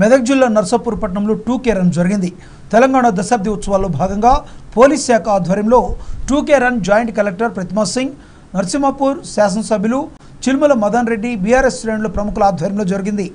మెదక్ జిల్లా నర్సాపూర్ పట్టణంలో టూకే రన్ జరిగింది. తెలంగాణ దశాబ్ది ఉత్సవాల్లో భాగంగా పోలీస్ శాఖ ఆధ్వర్యంలో two K run joint collector Pratima Singh Narasimhapur శాసనసభ్యులు చిల్మల మదన్ రెడ్డి బీఆర్ఎస్ శ్రేణుల ప్రముఖుల ఆధ్వర్యంలో జరిగింది.